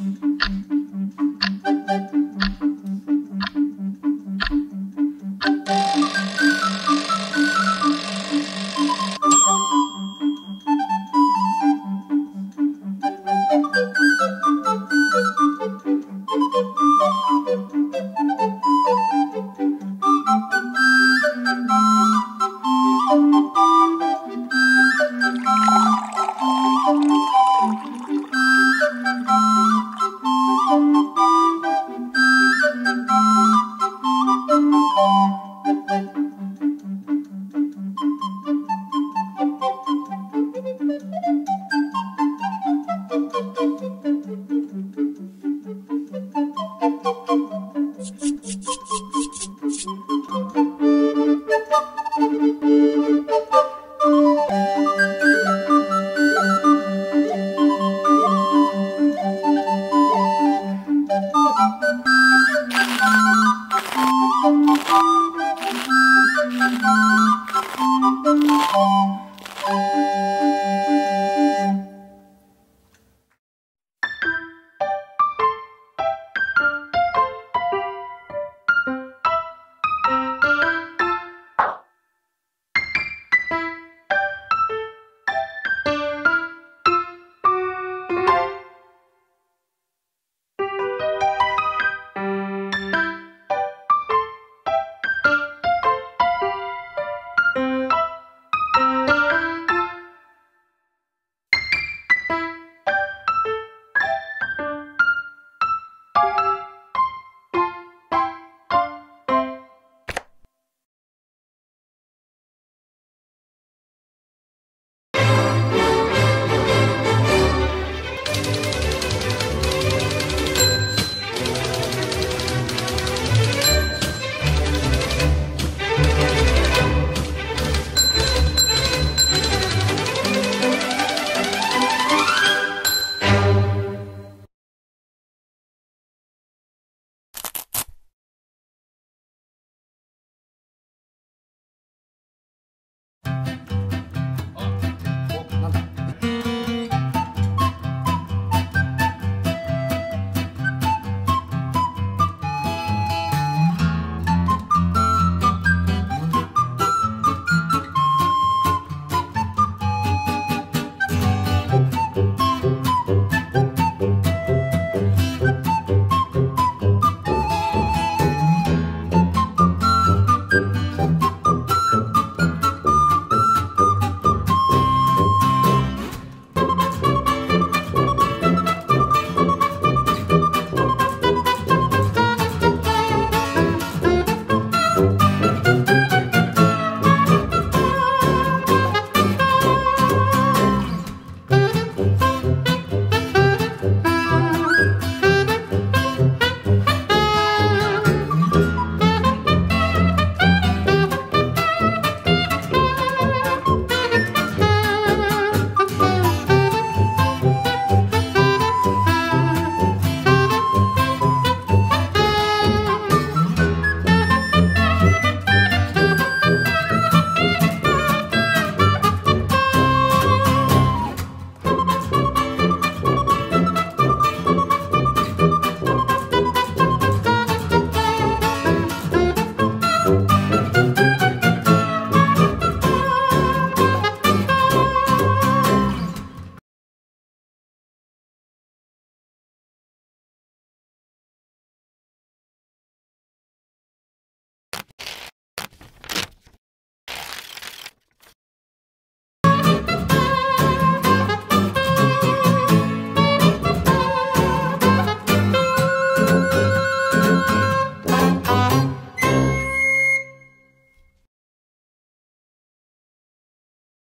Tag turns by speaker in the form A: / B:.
A: うん。Thank you.